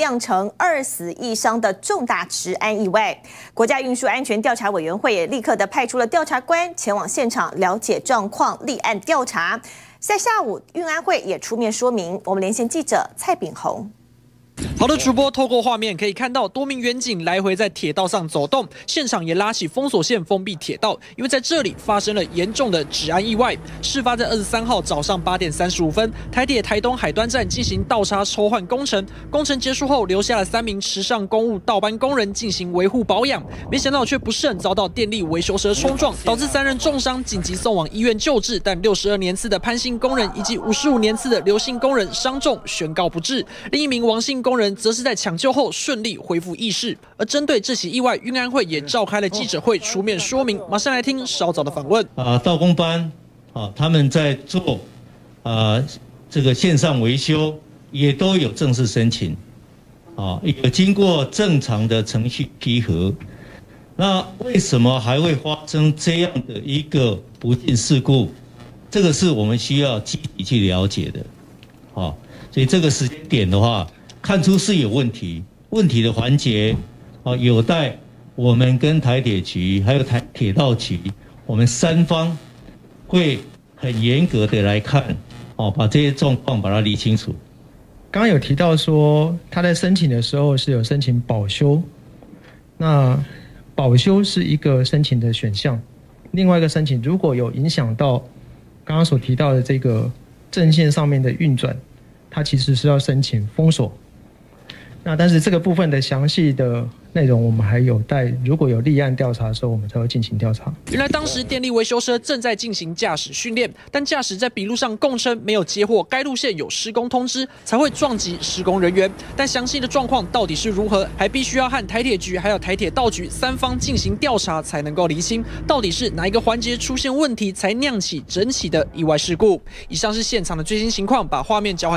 酿成二死一伤的重大治安意外，国家运输安全调查委员会也立刻的派出了调查官前往现场了解状况，立案调查。在下午，运安会也出面说明。我们连线记者蔡炳宏。好的，主播透过画面可以看到多名远警来回在铁道上走动，现场也拉起封锁线封闭铁道，因为在这里发生了严重的治安意外。事发在二十三号早上八点三十五分，台铁台东海端站进行倒插抽换工程，工程结束后留下了三名池上公务倒班工人进行维护保养，没想到却不慎遭到电力维修车冲撞，导致三人重伤，紧急送往医院救治，但六十二年次的潘姓工人以及五十五年次的刘姓工人伤重，宣告不治。另一名王姓工人。则是在抢救后顺利恢复意识。而针对这起意外，运安会也召开了记者会，出面说明。马上来听稍早的访问。啊，道工班啊，他们在做啊这个线上维修，也都有正式申请，啊，有经过正常的程序批核。那为什么还会发生这样的一个不幸事故？这个是我们需要积极去了解的。好，所以这个时间点的话。看出是有问题，问题的环节，啊，有待我们跟台铁局还有台铁道局，我们三方会很严格的来看，哦，把这些状况把它理清楚。刚刚有提到说他在申请的时候是有申请保修，那保修是一个申请的选项，另外一个申请如果有影响到刚刚所提到的这个正线上面的运转，他其实是要申请封锁。那但是这个部分的详细的内容，我们还有待如果有立案调查的时候，我们才会进行调查。原来当时电力维修车正在进行驾驶训练，但驾驶在笔录上供称没有接获该路线有施工通知，才会撞击施工人员。但详细的状况到底是如何，还必须要和台铁局还有台铁道局三方进行调查才能够厘清，到底是哪一个环节出现问题，才酿起整起的意外事故。以上是现场的最新情况，把画面交换。